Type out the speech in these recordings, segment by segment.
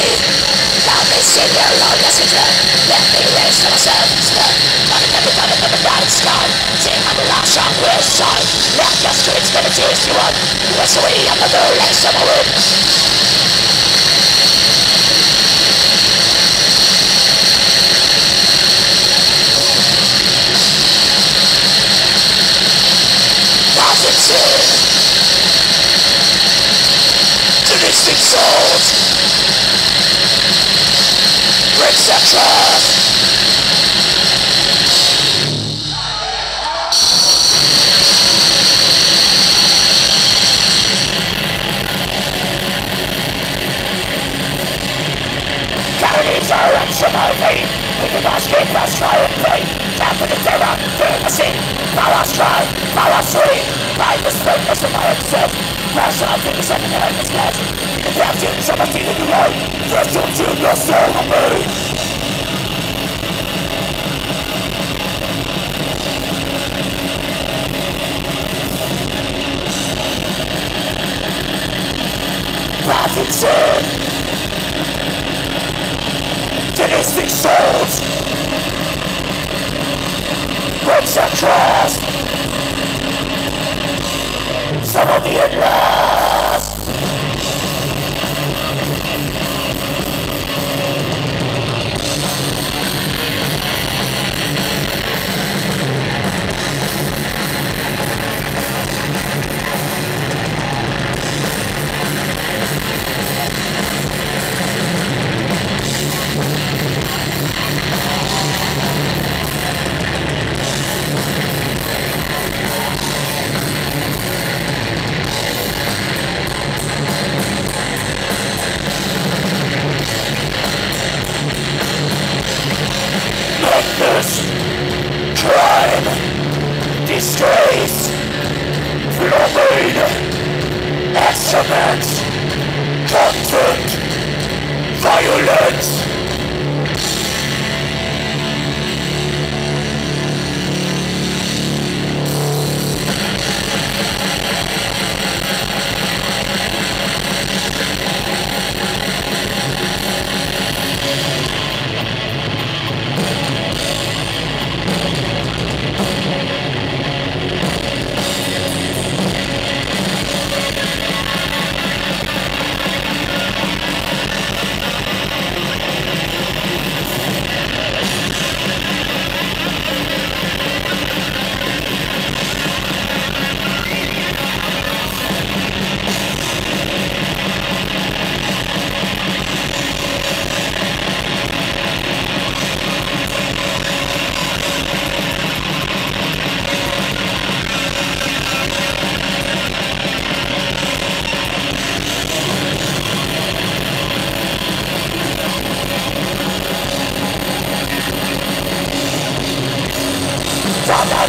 me Now me sing your long messenger Let me raise to myself instead Running every night under the night sky Seeing how the last shot. Will shine Let your streets get a tears you want Waste away another lace of my wood Unsurviving We do not keep us trying pain Down to the terror, feeling the us dry, follow us free By the sweetness of my exit Rational things and the name is dead The captains of a feeling alone First to tune your soul to me Parkinson Sadistic souls Breaks their trust Excrement Content. Violence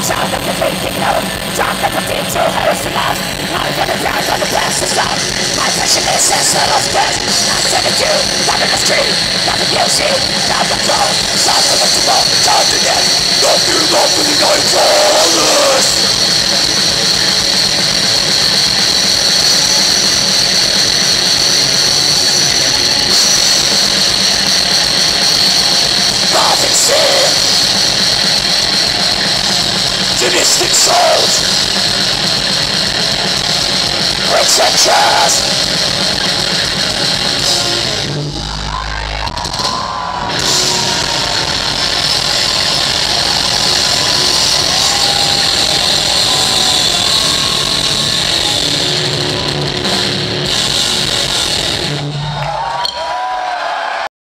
The sound of the thinking note Drop the cathedral to hers enough I'm gonna die on the blast system My passion is as little spit I'm sending you, not in the street Nothing you see, not control Sounds predictable, something is Nothing opening I'm flawless Nothing